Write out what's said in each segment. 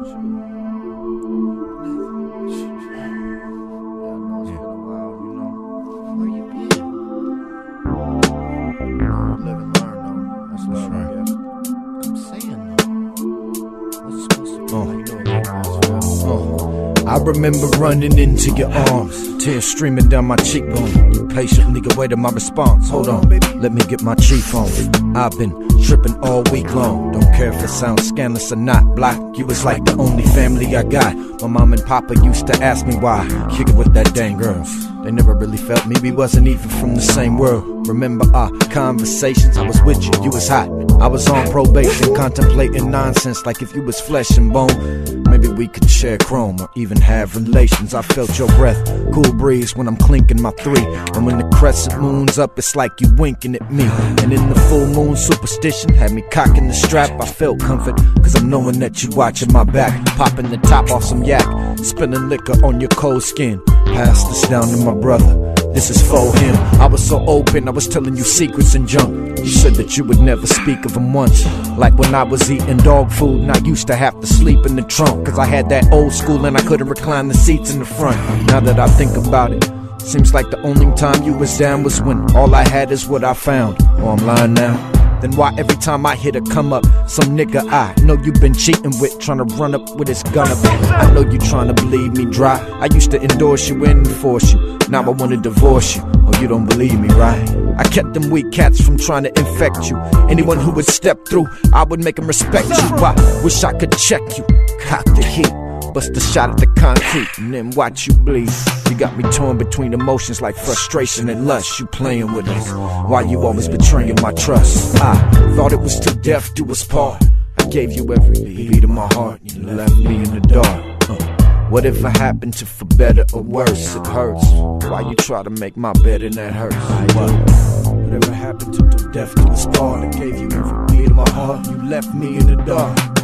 I remember running into your arms, tears streaming down my cheekbone. You patient nigga awaited my response. Hold on, let me get my chief on. I've been tripping all week long. Don't care if it sounds scandalous or not. Black, you was like the only family I got. My mom and papa used to ask me why. Kick it with that dang girl. They never really felt me, we wasn't even from the same world. Remember our conversations? I was with you, you was hot. I was on probation, contemplating nonsense like if you was flesh and bone. Maybe we could share chrome or even have relations. I felt your breath, cool breeze when I'm clinking my three. And when the crescent moon's up, it's like you winking at me. And in the full moon, superstition had me cocking the strap. I felt comfort, cause I'm knowing that you watching my back. Popping the top off some yak, spilling liquor on your cold skin. Pass this down to my brother. This is for him. I was so open, I was telling you secrets and junk. You said that you would never speak of him once. Like when I was eating dog food and I used to have to sleep in the trunk. Cause I had that old school and I couldn't recline the seats in the front. Now that I think about it, seems like the only time you was down was when all I had is what I found. Oh, I'm lying now. Then why every time I hit a come up, some nigga I know you been cheating with, trying to run up with his gun up. I know you trying to bleed me dry. I used to endorse you and enforce you. Now I wanna divorce you. Oh, you don't believe me, right? I kept them weak cats from trying to infect you. Anyone who would step through, I would make them respect you. I wish I could check you. Cock the heat. Bust a shot at the concrete and then watch you bleed. Got me torn between emotions like frustration and lust. You playing with us. Why you always betraying my trust? I thought it was till death do us part. I gave you every beat of my heart. You left me in the dark. Uh, whatever happened to for better or worse? It hurts. Why you try to make my bed and that hurts? What? Whatever happened to till death to us part? I gave you every beat of my heart. You left me in the dark.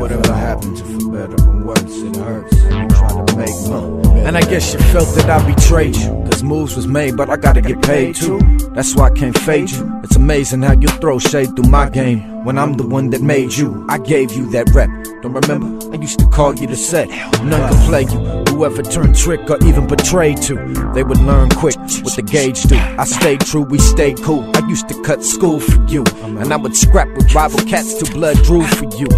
Whatever happened to for better or worse, it hurts. You try to make money. And I guess you felt that I betrayed you. Cause moves was made, but I gotta get paid too. That's why I can't fade you. It's amazing how you throw shade through my game. When I'm the one that made you, I gave you that rep. Don't remember? I used to call you the set. None could play you. Whoever turned trick or even betrayed to, they would learn quick what the gauge do. I stayed true, we stayed cool. I used to cut school for you, and I would scrap with rival cats till blood drew for you.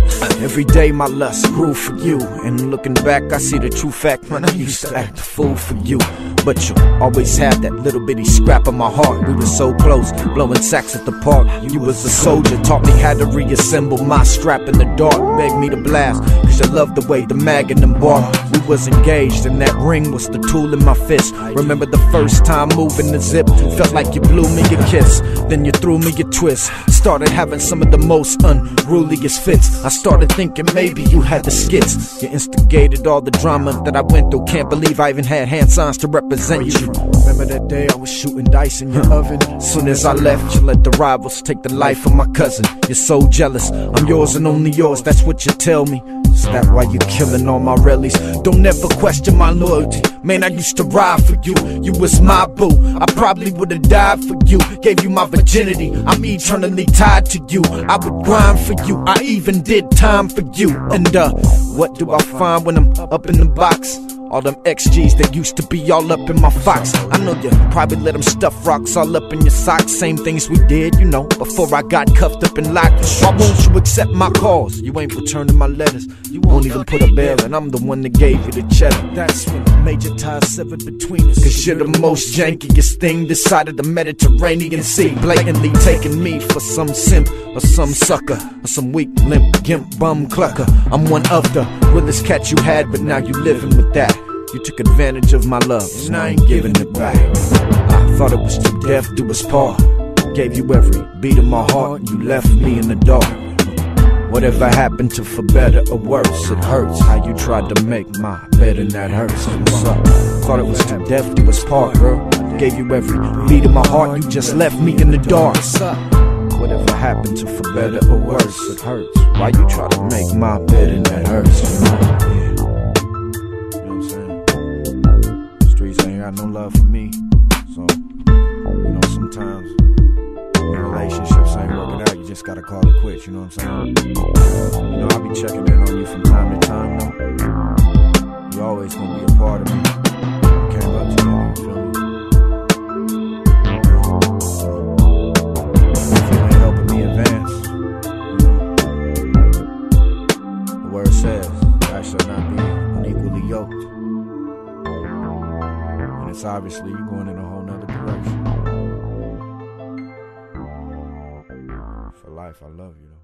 Every day my lust grew for you, and looking back, I see the true fact. Man, I used to act a fool for you. But you always had that little bitty scrap of my heart. We were so close, blowing sacks at the park. You was a soldier, taught me how to reassemble my strap in the dark. Begged me to blast, cause you loved the way the mag and them bark. We was engaged, and that ring was the tool in my fist. Remember the first time moving the zip? Felt like you blew me a kiss. Then you threw me a twist. Started having some of the most unruliest fits. I started thinking maybe you had the skits. You instigated all the drama that I went through. Can't believe I even had hand signs to represent you. Remember that day I was shooting dice in your oven? Soon as I left, you let the rivals take the life of my cousin. You're so jealous. I'm yours and only yours, that's what you tell me. Is that why you killing all my rallies? Don't ever question my loyalty. Man, I used to ride for you. You was my boo. I probably would've died for you. Gave you my virginity. I'm eternally tied to you. I would grind for you. I even did time for you. And uh, what do I find when I'm up in the box? All them XGs that used to be all up in my fox. I know you probably let them stuff rocks all up in your socks. Same things we did, you know, before I got cuffed up and locked. Why won't you accept my calls? You ain't returning my letters. You won't even put a bail, and I'm the one that gave you the cheddar. That's when the major ties severed between us. Cause you're the most jankiest thing this side of the Mediterranean Sea. Blatantly taking me for some simp or some sucker or some weak limp gimp bum clucker. I'm one of the realest cats you had, but now you living with that. You took advantage of my love, and I ain't giving it back. I thought it was till death do us part. Gave you every beat of my heart, you left me in the dark. Whatever happened to for better or worse, it hurts how you tried to make my bed and that hurts. Up? Thought it was till death do us part, girl. Gave you every beat of my heart, you just left me in the dark. Whatever happened to for better or worse, it hurts. Why you try to make my bed and that hurts? Got no love for me. So, you know, sometimes relationships ain't working out. You just gotta call it quits, you know what I'm saying? You know, I'll be checking in on you from time to time, though. You always gonna be a part of me. I can't let you go, you feel me? Says, I shall not be unequally yoked. It's obviously you're going in a whole nother direction. For life, I love you.